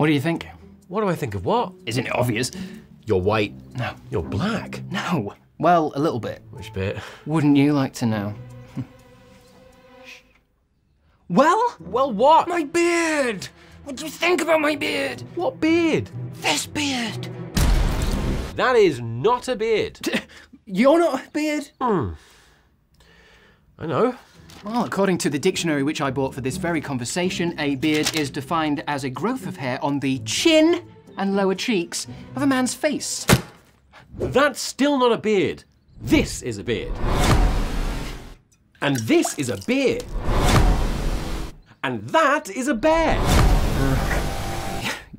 What do you think? What do I think of what? Isn't it obvious? You're white. No. You're black. No. Well, a little bit. Which bit? Wouldn't you like to know? well, Well, what? my beard! What do you think about my beard? What beard? This beard! That is not a beard. You're not a beard? Hmm. I know. Well, according to the dictionary which I bought for this very conversation, a beard is defined as a growth of hair on the chin and lower cheeks of a man's face. That's still not a beard. This is a beard. And this is a beard. And that is a bear.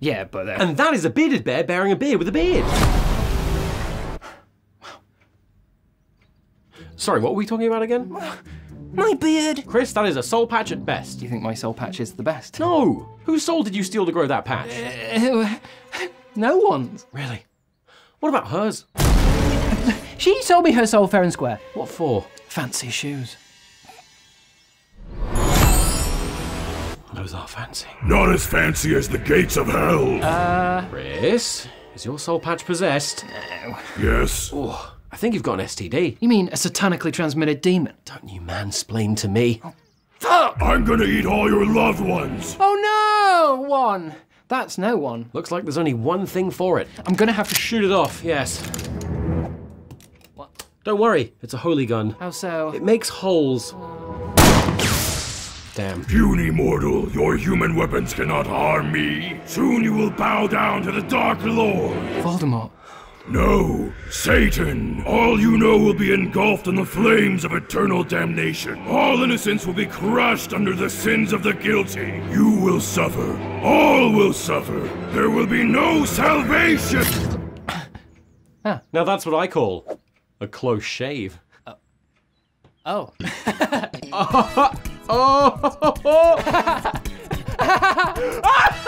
Yeah, but uh, And that is a bearded bear bearing a beard with a beard. Sorry, what were we talking about again? My beard. Chris, that is a soul patch at best. Do you think my soul patch is the best? No! Whose soul did you steal to grow that patch? Uh, no one's. Really? What about hers? She sold me her soul fair and square. What for? Fancy shoes. Those are fancy. Not as fancy as the gates of hell. Uh... Chris, is your soul patch possessed? No. yes. Oh, I think you've got an STD. You mean a satanically transmitted demon? Don't you mansplain to me. Oh, I'm gonna eat all your loved ones. Oh no! One. That's no one. Looks like there's only one thing for it. I'm gonna have to shoot. Shoot it off, yes. What? Don't worry, it's a holy gun. How so? It makes holes. Damn. Puny mortal, your human weapons cannot harm me. Soon you will bow down to the Dark Lord. Voldemort. No, Satan. All you know will be engulfed in the flames of eternal damnation. All innocence will be crushed under the sins of the guilty. You will suffer. All will suffer. There will be no salvation. Now that's what I call a close shave. Oh. Oh! oh.